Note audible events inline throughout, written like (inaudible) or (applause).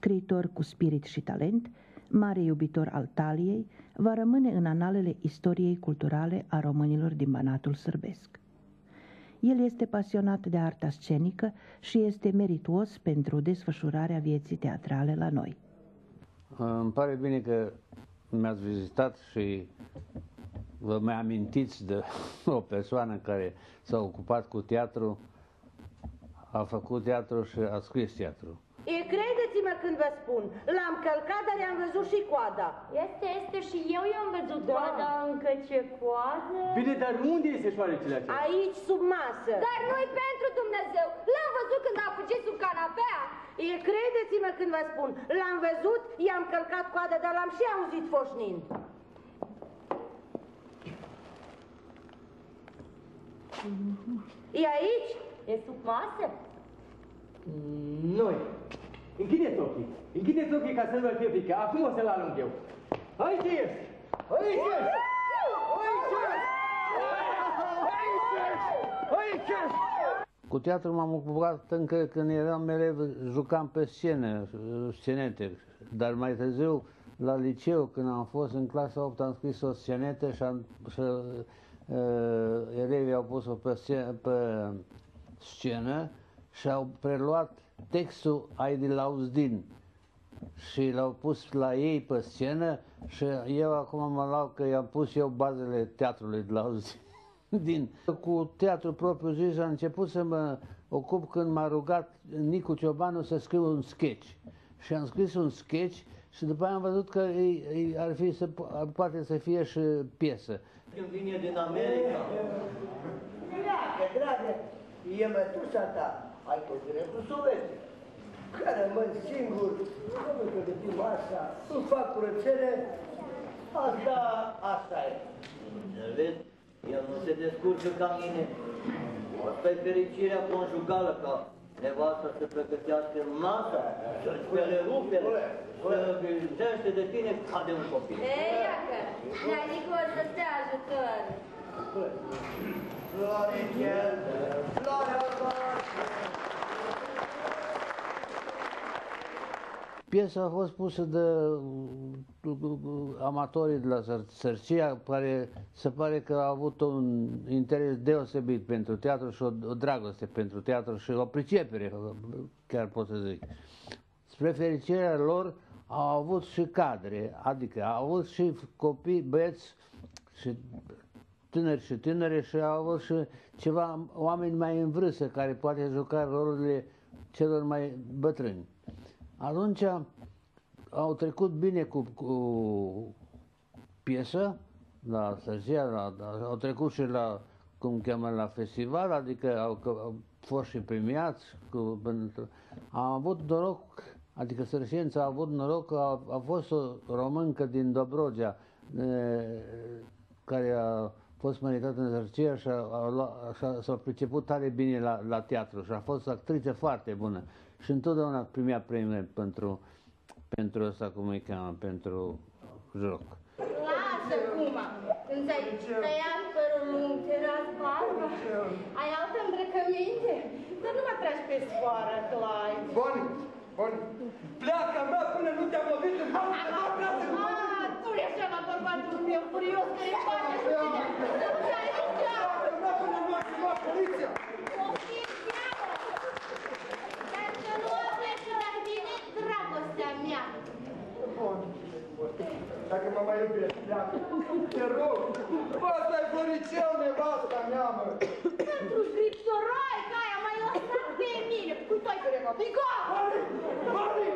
scriitor cu spirit și talent, mare iubitor al Taliei, va rămâne în analele istoriei culturale a românilor din Banatul Sârbesc. El este pasionat de arta scenică și este merituos pentru desfășurarea vieții teatrale la noi. Îmi pare bine că mi-ați vizitat și vă mai amintiți de (laughs) o persoană care s-a ocupat cu teatru, a făcut teatru și a scris teatru. E, credeți-mă când vă spun, l-am călcat, dar i-am văzut și coada. Este, este și eu i-am văzut Da. coada, încă ce coadă. Bine, dar unde este șoarecele acela? Aici, sub masă. Dar nu-i pentru Dumnezeu, l-am văzut când a fugit sub canapea. E, credeți-mă când vă spun, l-am văzut, i-am călcat coada, dar l-am și auzit foșnind. E aici? E sub masă? Noi. Închideți ochii. Închideți ochii ca să nu vă fie frică. Acum o să-l alung eu. Aici ești! Aici ești! Aici ești! Aici ești! Aici ești! Cu teatru m-am ocupat încă când eram elev, jucam pe scenă, scenete, dar mai târziu la liceu, când am fost în clasa 8, am scris o scenetă și, am, și uh, elevii au pus-o pe scenă, pe scenă și au preluat textul Aidi Lauzdin și l-au pus la ei pe scenă și eu acum mă lau că i-am pus eu bazele teatrului de la (laughs) din Cu teatru propriu zis am început să mă ocup când m-a rugat Nicu Ciobanu să scriu un sketch. Și am scris un sketch și după aia am văzut că ei, ei ar fi să, po- poate să fie și piesă. Când vine din America. Pleacă, dragă, e mătușa ta. Ai tot dreptul să o vezi. Că rămân singur, nu mă pregătim așa, nu fac curățele, asta, asta e. Vezi, el nu se descurcă ca mine. Asta e fericirea conjugală, ca nevasta să pregătească masa, să-ți spele rupele, să gândește de tine ca de un copil. Ei, iacă, Neanicu o să te ajutor. Florice, Florice, Piesa a fost pusă de amatorii de la Săr- Sărcia, care se pare că au avut un interes deosebit pentru teatru și o, o dragoste pentru teatru și o pricepere, chiar pot să zic. Spre fericirea lor au avut și cadre, adică au avut și copii, băieți și tânări și tinere și au avut și ceva oameni mai în vârstă care poate juca rolurile celor mai bătrâni. Atunci au trecut bine cu, cu piesă la Sărgia, la, la, au trecut și la, cum cheamă, la festival, adică au, că, au fost și premiați. Cu, pentru, am avut noroc, adică Sărșența a avut noroc că a, a fost o româncă din Dobrogea e, care a fost măritată în Sărcia și a, a, luat- și a, s-a priceput tare bine la, la teatru și a fost o actriță foarte bună. Și întotdeauna primea premii pentru, pentru asta, cum îi cheamă, pentru joc. Lasă, Cuma, când ți-ai tăiat părul lung, te razi barba, ai altă îmbrăcăminte, dar nu mă tragi pe sfoară, Clyde. Boni, boni, pleacă mea până nu te-am lovit în bani, te dau brațe în bani. Ah, tu ești ăla bărbatul meu furios care îi face și tine. Nu ai nici treabă. Pleacă mea până nu a chemat poliția. O fi cheamă. Dar să nu afli și de tine dragostea mea. Bun. Dacă mă mai iubești, pleacă. Te rog. Bă, ăsta e Floricel, nevasta mea, mă. Pentru scriptoroi, ca aia mai lăsat pe mine. Cu toi pe regat. Igo! Mari, Mari,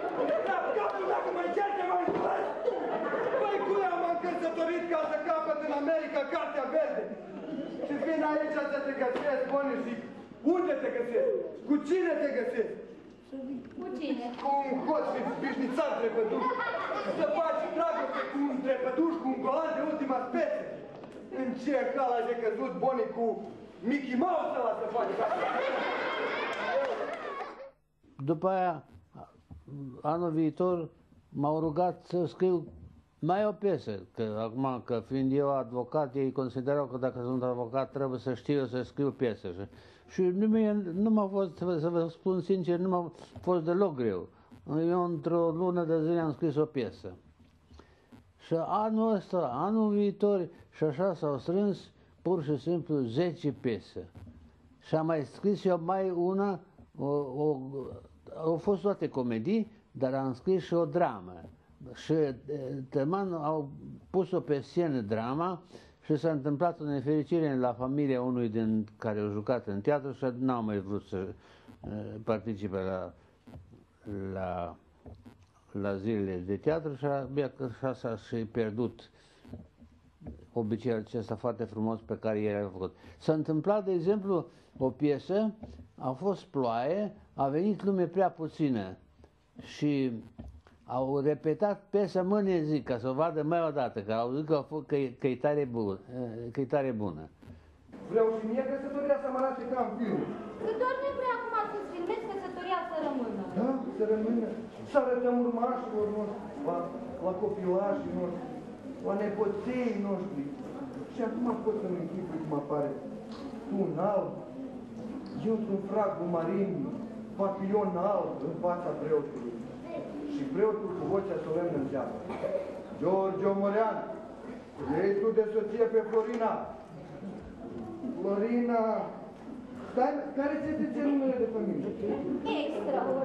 cap, capul, dacă mă încerci, mă înțeles. Băi, cu ea m-am căsătorit ca să capăt în America cartea verde. Și vin aici să te găsesc, bune, și unde te găsesc? Cu cine te găsesc? Cu cine? Cu un hoț și bișnițar trepăduș. Să faci dragoste cu un trepăduș, cu un golan de ultima specie. În ce cal de căzut Bonnie cu Mickey Mouse ăla să faci asta? După aia, anul viitor, m-au rugat să scriu mai o piesă, că acum, că fiind eu avocat, ei considerau că dacă sunt avocat trebuie să știu eu să scriu piese. Și, și nu, mie, nu m-a fost, să vă- să vă spun sincer, nu m-a fost deloc greu. eu într-o lună de zile am scris o piesă. Și anul ăsta, anul viitor, și așa s-au strâns pur și simplu 10 piese. Și am mai scris eu mai una, o, o, au fost toate comedii, dar am scris și o dramă. Și Tăman au pus-o pe scenă drama și s-a întâmplat o nefericire la familia unui din care au jucat în teatru și n-au mai vrut să participe la, la, la zilele de teatru și abia că așa s-a și pierdut obiceiul acesta foarte frumos pe care el a făcut. S-a întâmplat, de exemplu, o piesă, a fost ploaie, a venit lume prea puțină și au repetat piesa mâine zi ca să o vadă mai o dată, că au zis că, fost, că, că, e tare bună, că e tare bună. Vreau și mie căsătoria să mă lase ca în film. Că doar nu vrea acum să-ți filmezi căsătoria să rămână. Da, să rămână. Să arătăm urmașilor noștri, la, la copilașii noștri, la nepoței noștri. Și acum pot să-mi închipui cum apare tu un alb, eu sunt fragul marin, papilion alb în fața preotului. Și preotul cu vocea solemnă înceapă. George Omorean, vrei tu de soție pe Florina? Florina, dar care ți este numele de familie? Extraordinar, Florina,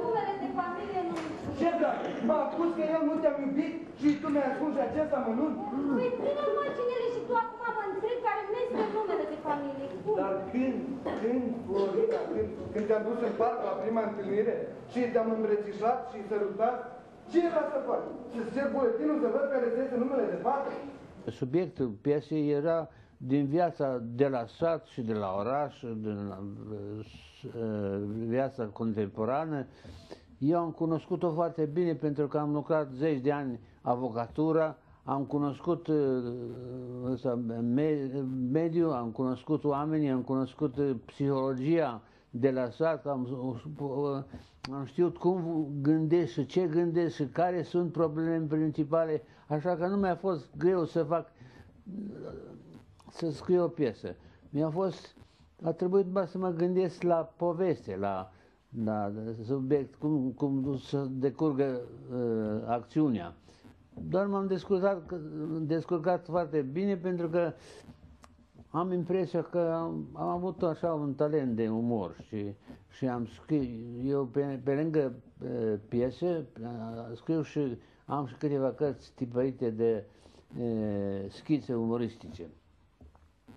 numele de familie nu Ce drag? M-a spus că eu nu te-am iubit și tu mi-ai spus acest amănunt? Păi bine, imaginele și tu acum mă întreb care nu este numele de familie. Spune. Dar când, când, Florina, când, când te-am dus în parc la prima întâlnire și te-am îmbrățișat și sărutat, ce era să fac? Să cer buletinul să văd care este numele de față? Subiectul piesei era din viața de la sat și de la oraș, din uh, viața contemporană. Eu am cunoscut-o foarte bine pentru că am lucrat zeci de ani avocatura, am cunoscut uh, mediul, am cunoscut oamenii, am cunoscut uh, psihologia de la sat, am, am știut cum gândesc și ce gândesc și care sunt problemele principale, așa că nu mi-a fost greu să fac să scriu o piesă. Mi-a fost, a trebuit doar să mă gândesc la poveste, la, la subiect, cum, cum să decurgă uh, acțiunea. Doar m-am descurcat, descurcat foarte bine pentru că am impresia că am, am avut așa un talent de umor și, și am scris, eu pe, pe lângă uh, piese, uh, scriu și am și câteva cărți tipărite de uh, schițe umoristice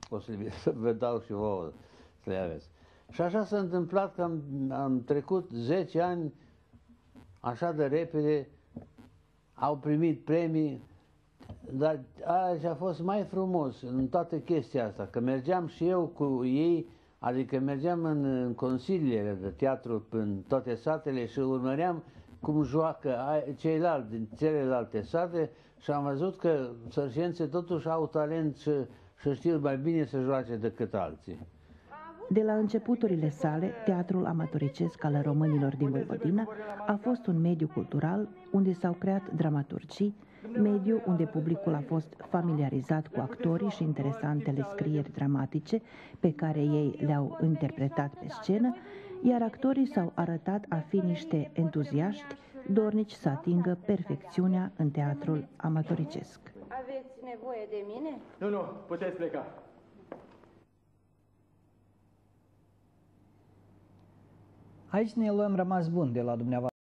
o să (laughs) vă dau și vouă să le aveți. Și așa s-a întâmplat că am, am trecut 10 ani așa de repede, au primit premii, dar aia a fost mai frumos în toată chestia asta, că mergeam și eu cu ei, adică mergeam în, în consiliile de teatru în toate satele și urmăream cum joacă ceilalți din celelalte sate și am văzut că sărșențe totuși au talent și și știu mai bine să joace decât alții. De la începuturile sale, teatrul amatoricesc al românilor din Vojvodina a fost un mediu cultural unde s-au creat dramaturgii, mediu unde publicul a fost familiarizat cu actorii și interesantele scrieri dramatice pe care ei le-au interpretat pe scenă, iar actorii s-au arătat a fi niște entuziaști dornici să atingă perfecțiunea în teatrul amatoricesc nevoie de mine? Nu, nu, puteți pleca. Aici ne luăm rămas bun de la dumneavoastră.